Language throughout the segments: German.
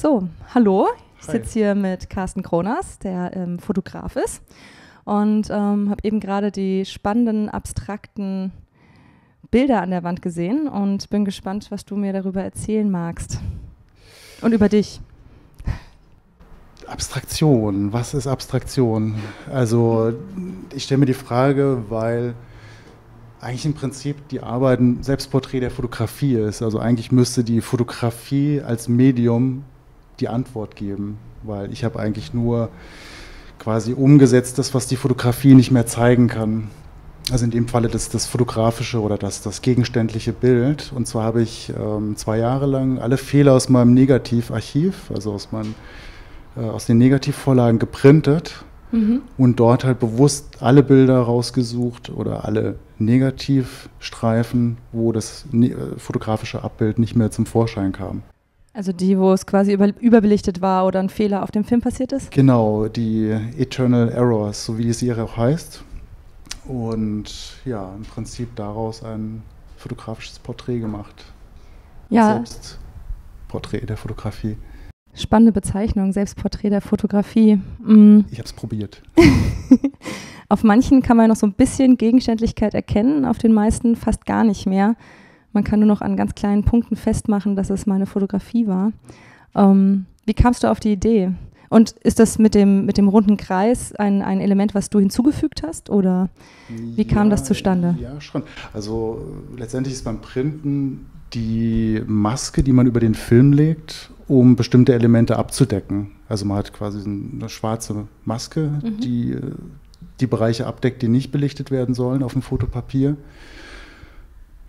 So, hallo. Ich sitze hier mit Carsten Kronas, der ähm, Fotograf ist und ähm, habe eben gerade die spannenden, abstrakten Bilder an der Wand gesehen und bin gespannt, was du mir darüber erzählen magst. Und über dich. Abstraktion, was ist Abstraktion? Also ich stelle mir die Frage, weil eigentlich im Prinzip die Arbeit ein Selbstporträt der Fotografie ist. Also eigentlich müsste die Fotografie als Medium die Antwort geben, weil ich habe eigentlich nur quasi umgesetzt das, was die Fotografie nicht mehr zeigen kann. Also in dem Falle das, das fotografische oder das, das gegenständliche Bild. Und zwar habe ich ähm, zwei Jahre lang alle Fehler aus meinem Negativarchiv, also aus, meinen, äh, aus den Negativvorlagen geprintet mhm. und dort halt bewusst alle Bilder rausgesucht oder alle Negativstreifen, wo das ne fotografische Abbild nicht mehr zum Vorschein kam. Also die, wo es quasi über, überbelichtet war oder ein Fehler auf dem Film passiert ist? Genau, die Eternal Errors, so wie die Serie auch heißt. Und ja, im Prinzip daraus ein fotografisches Porträt gemacht. Ja. Selbstporträt der Fotografie. Spannende Bezeichnung, Selbstporträt der Fotografie. Mhm. Ich habe es probiert. auf manchen kann man noch so ein bisschen Gegenständlichkeit erkennen, auf den meisten fast gar nicht mehr. Man kann nur noch an ganz kleinen Punkten festmachen, dass es mal eine Fotografie war. Ähm, wie kamst du auf die Idee? Und ist das mit dem, mit dem runden Kreis ein, ein Element, was du hinzugefügt hast? Oder wie kam ja, das zustande? Ja, schon. Also letztendlich ist beim Printen die Maske, die man über den Film legt, um bestimmte Elemente abzudecken. Also man hat quasi eine schwarze Maske, mhm. die die Bereiche abdeckt, die nicht belichtet werden sollen auf dem Fotopapier.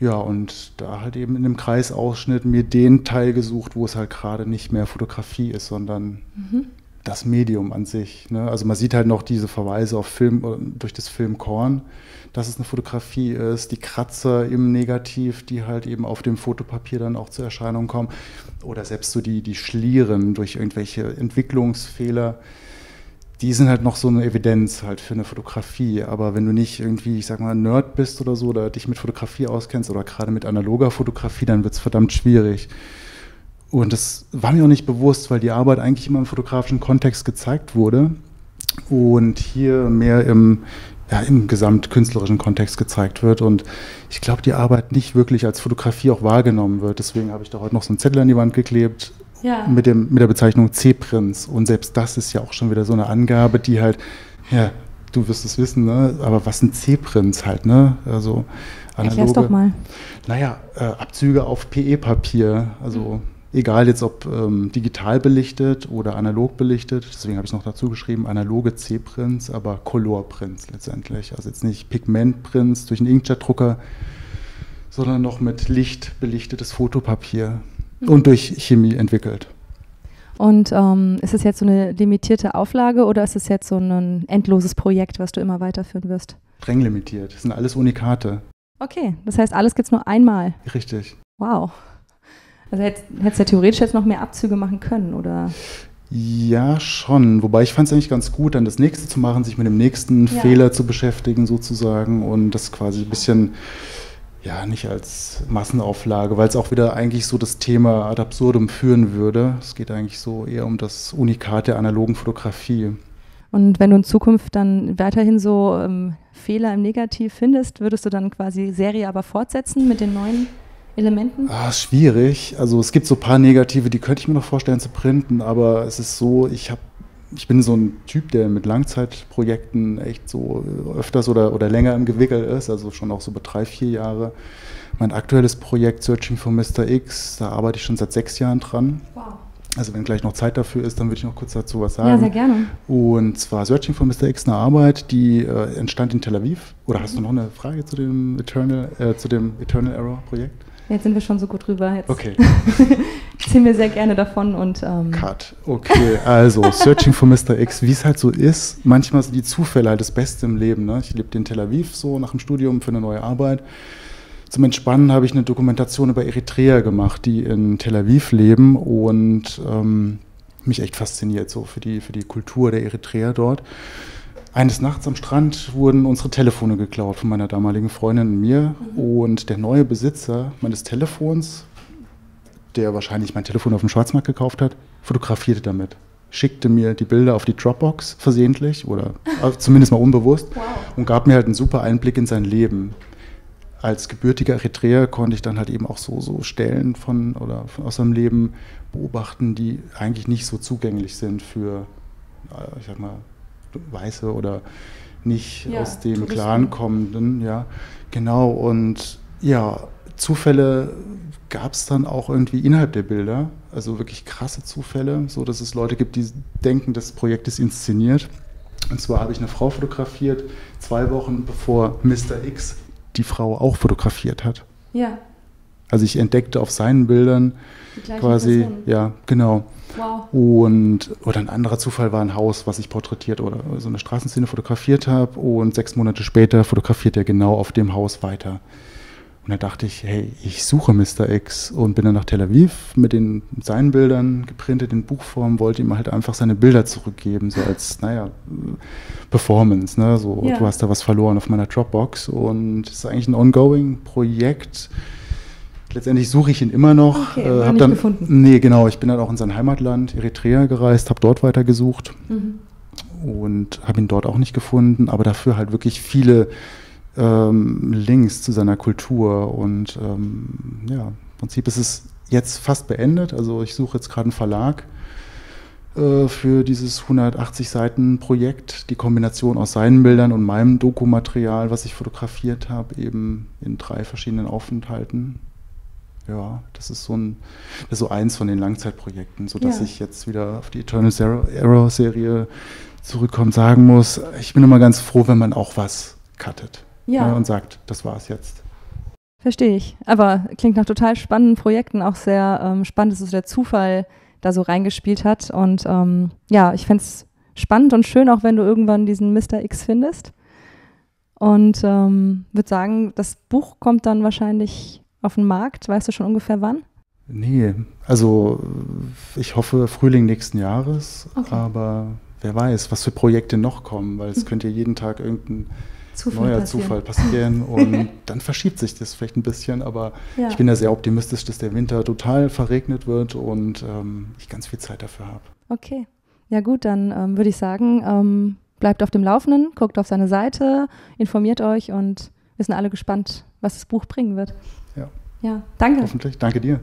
Ja, und da halt eben in dem Kreisausschnitt mir den Teil gesucht, wo es halt gerade nicht mehr Fotografie ist, sondern mhm. das Medium an sich. Ne? Also man sieht halt noch diese Verweise auf Film, äh, durch das Film Korn, dass es eine Fotografie ist, die Kratzer im Negativ, die halt eben auf dem Fotopapier dann auch zur Erscheinung kommen. Oder selbst so die, die Schlieren durch irgendwelche Entwicklungsfehler die sind halt noch so eine Evidenz halt für eine Fotografie. Aber wenn du nicht irgendwie, ich sag mal, Nerd bist oder so oder dich mit Fotografie auskennst oder gerade mit analoger Fotografie, dann wird es verdammt schwierig. Und das war mir auch nicht bewusst, weil die Arbeit eigentlich immer im fotografischen Kontext gezeigt wurde und hier mehr im, ja, im gesamtkünstlerischen Kontext gezeigt wird. Und ich glaube, die Arbeit nicht wirklich als Fotografie auch wahrgenommen wird. Deswegen habe ich da heute noch so einen Zettel an die Wand geklebt ja. mit, dem, mit der Bezeichnung C-Prinz. Und selbst das ist ja auch schon wieder so eine Angabe, die halt, ja, du wirst es wissen, ne? aber was ein C-Prinz halt, ne? Also analoge, Erklär's doch mal. Naja, äh, Abzüge auf PE-Papier, also mhm. egal jetzt ob ähm, digital belichtet oder analog belichtet, deswegen habe ich es noch dazu geschrieben, analoge C-Prints, aber Color-Prints letztendlich. Also jetzt nicht Pigment-Prints durch einen Inkjet-Drucker, sondern noch mit Licht belichtetes Fotopapier und durch Chemie entwickelt. Und ähm, ist es jetzt so eine limitierte Auflage oder ist es jetzt so ein endloses Projekt, was du immer weiterführen wirst? Streng limitiert. Das sind alles Unikate. Okay, das heißt, alles gibt es nur einmal. Richtig. Wow. Also hättest, hättest du ja theoretisch jetzt noch mehr Abzüge machen können, oder? Ja, schon. Wobei ich fand es eigentlich ganz gut, dann das nächste zu machen, sich mit dem nächsten ja. Fehler zu beschäftigen sozusagen und das quasi ein bisschen ja, nicht als Massenauflage, weil es auch wieder eigentlich so das Thema ad absurdum führen würde. Es geht eigentlich so eher um das Unikat der analogen Fotografie. Und wenn du in Zukunft dann weiterhin so ähm, Fehler im Negativ findest, würdest du dann quasi Serie aber fortsetzen mit den neuen Elementen? Ah, schwierig. Also es gibt so ein paar Negative, die könnte ich mir noch vorstellen zu printen, aber es ist so, ich habe ich bin so ein Typ, der mit Langzeitprojekten echt so öfters oder, oder länger im Gewickel ist, also schon auch so bei drei, vier Jahre. Mein aktuelles Projekt Searching for Mr. X, da arbeite ich schon seit sechs Jahren dran. Wow. Also wenn gleich noch Zeit dafür ist, dann würde ich noch kurz dazu was sagen. Ja, sehr gerne. Und zwar Searching for Mr. X, eine Arbeit, die äh, entstand in Tel Aviv. Oder hast du noch eine Frage zu dem Eternal, äh, zu dem Eternal Error Projekt? Jetzt sind wir schon so gut drüber. Jetzt okay. erzählen wir sehr gerne davon und. Ähm Cut. Okay, also Searching for Mr. X, wie es halt so ist. Manchmal sind die Zufälle halt das Beste im Leben. Ne? Ich lebte in Tel Aviv so nach dem Studium für eine neue Arbeit. Zum Entspannen habe ich eine Dokumentation über Eritreer gemacht, die in Tel Aviv leben und ähm, mich echt fasziniert so für die, für die Kultur der Eritreer dort. Eines Nachts am Strand wurden unsere Telefone geklaut von meiner damaligen Freundin und mir. Mhm. Und der neue Besitzer meines Telefons, der wahrscheinlich mein Telefon auf dem Schwarzmarkt gekauft hat, fotografierte damit schickte mir die Bilder auf die Dropbox versehentlich oder zumindest mal unbewusst wow. und gab mir halt einen super Einblick in sein Leben. Als gebürtiger Eritreer konnte ich dann halt eben auch so, so Stellen von oder von, aus seinem Leben beobachten, die eigentlich nicht so zugänglich sind für, äh, ich sag mal, Weiße oder nicht ja, aus dem Touristen. Clan kommenden, ja, genau. Und ja, Zufälle gab es dann auch irgendwie innerhalb der Bilder, also wirklich krasse Zufälle, so dass es Leute gibt, die denken, das Projekt ist inszeniert. Und zwar habe ich eine Frau fotografiert, zwei Wochen bevor Mr. X die Frau auch fotografiert hat. Ja. Also ich entdeckte auf seinen Bildern quasi, Person. ja, genau. Wow. Und oder ein anderer Zufall war ein Haus, was ich porträtiert oder so eine Straßenszene fotografiert habe und sechs Monate später fotografiert er genau auf dem Haus weiter. Und da dachte ich, hey, ich suche Mr. X und bin dann nach Tel Aviv mit den seinen Bildern geprintet in Buchform, wollte ihm halt einfach seine Bilder zurückgeben, so als, naja, Performance, ne? So, ja. du hast da was verloren auf meiner Dropbox und es ist eigentlich ein ongoing Projekt. Letztendlich suche ich ihn immer noch. Okay, äh, hab dann, gefunden. Nee, genau, ich bin dann auch in sein Heimatland, Eritrea, gereist, habe dort weitergesucht mhm. und habe ihn dort auch nicht gefunden, aber dafür halt wirklich viele ähm, Links zu seiner Kultur. Und ähm, ja, im Prinzip ist es jetzt fast beendet. Also ich suche jetzt gerade einen Verlag äh, für dieses 180 Seiten Projekt, die Kombination aus seinen Bildern und meinem Dokumaterial, was ich fotografiert habe, eben in drei verschiedenen Aufenthalten. Ja, das ist so ein, das ist so eins von den Langzeitprojekten, sodass ja. ich jetzt wieder auf die Eternal Zero Error Serie zurückkommen sagen muss, ich bin immer ganz froh, wenn man auch was cuttet ja. ne, und sagt, das war es jetzt. Verstehe ich. Aber klingt nach total spannenden Projekten, auch sehr ähm, spannend, dass so der Zufall da so reingespielt hat. Und ähm, ja, ich fände es spannend und schön, auch wenn du irgendwann diesen Mr. X findest. Und ähm, würde sagen, das Buch kommt dann wahrscheinlich auf den Markt. Weißt du schon ungefähr wann? Nee, also ich hoffe Frühling nächsten Jahres, okay. aber wer weiß, was für Projekte noch kommen, weil es könnte ja jeden Tag irgendein Zufall neuer passieren. Zufall passieren und dann verschiebt sich das vielleicht ein bisschen, aber ja. ich bin da sehr optimistisch, dass der Winter total verregnet wird und ähm, ich ganz viel Zeit dafür habe. Okay, ja gut, dann ähm, würde ich sagen, ähm, bleibt auf dem Laufenden, guckt auf seine Seite, informiert euch und wir sind alle gespannt, was das Buch bringen wird. Ja. Ja, danke. Hoffentlich, danke dir.